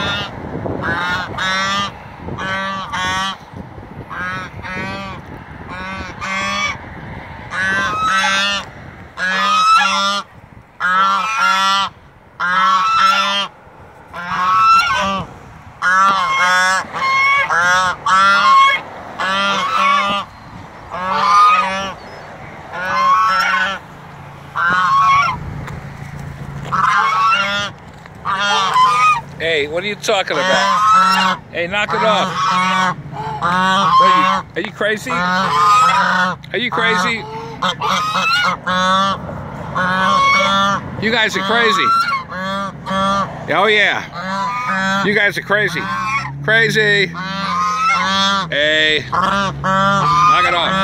ba ba ba. Hey, what are you talking about? Hey, knock it off. Are, you, are you crazy? Are you crazy? You guys are crazy. Oh, yeah. You guys are crazy. Crazy. Hey. Knock it off.